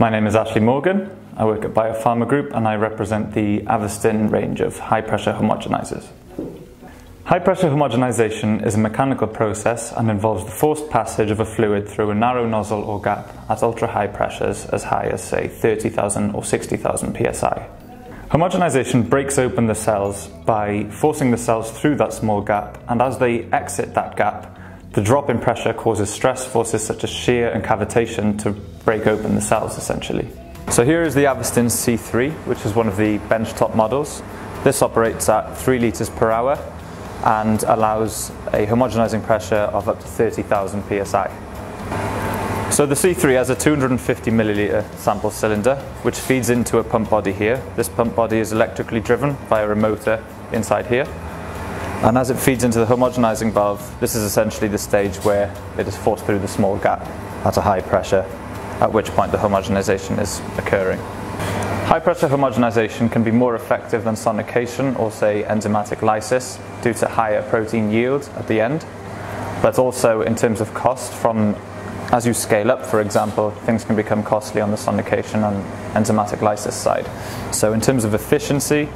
My name is Ashley Morgan. I work at Biopharma Group and I represent the Avestin range of high pressure homogenizers. High pressure homogenization is a mechanical process and involves the forced passage of a fluid through a narrow nozzle or gap at ultra high pressures as high as, say, 30,000 or 60,000 psi. Homogenization breaks open the cells by forcing the cells through that small gap, and as they exit that gap, the drop in pressure causes stress forces such as shear and cavitation to break open the cells essentially. So here is the Avestin C3, which is one of the benchtop models. This operates at 3 litres per hour and allows a homogenizing pressure of up to 30,000 psi. So the C3 has a 250 milliliter sample cylinder which feeds into a pump body here. This pump body is electrically driven via a motor inside here. And as it feeds into the homogenizing valve, this is essentially the stage where it is forced through the small gap at a high pressure, at which point the homogenization is occurring. High pressure homogenization can be more effective than sonication or say enzymatic lysis due to higher protein yield at the end. But also in terms of cost from as you scale up, for example, things can become costly on the sonication and enzymatic lysis side. So in terms of efficiency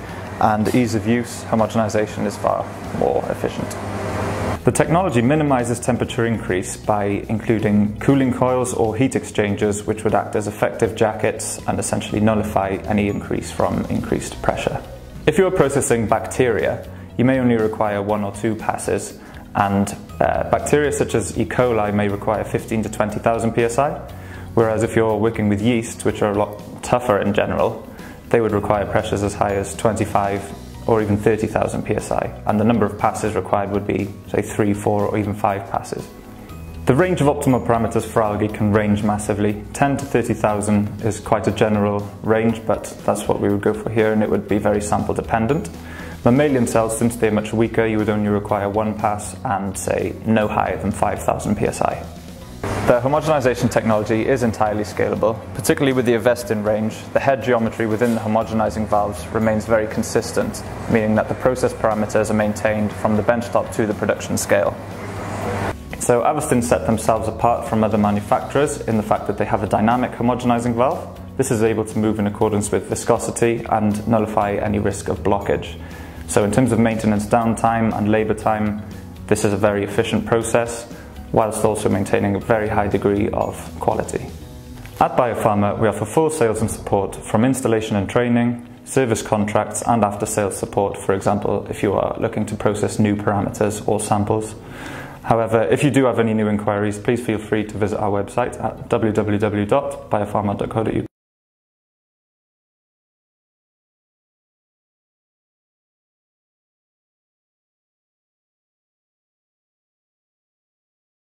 and ease of use, homogenization is far more efficient. The technology minimizes temperature increase by including cooling coils or heat exchangers which would act as effective jackets and essentially nullify any increase from increased pressure. If you are processing bacteria, you may only require one or two passes and uh, bacteria such as E. coli may require 15 to 20,000 psi, whereas if you're working with yeast, which are a lot tougher in general, they would require pressures as high as 25 or even 30,000 psi, and the number of passes required would be, say, three, four, or even five passes. The range of optimal parameters for algae can range massively. 10 to 30,000 is quite a general range, but that's what we would go for here, and it would be very sample dependent. Mammalian cells, since they're much weaker, you would only require one pass and, say, no higher than 5,000 psi. The homogenization technology is entirely scalable, particularly with the Avestin range. The head geometry within the homogenizing valves remains very consistent, meaning that the process parameters are maintained from the benchtop to the production scale. So Avestin set themselves apart from other manufacturers in the fact that they have a dynamic homogenizing valve. This is able to move in accordance with viscosity and nullify any risk of blockage. So in terms of maintenance downtime and labor time, this is a very efficient process whilst also maintaining a very high degree of quality. At Biopharma, we offer full sales and support from installation and training, service contracts, and after sales support, for example, if you are looking to process new parameters or samples. However, if you do have any new inquiries, please feel free to visit our website at www.biopharma.co.uk.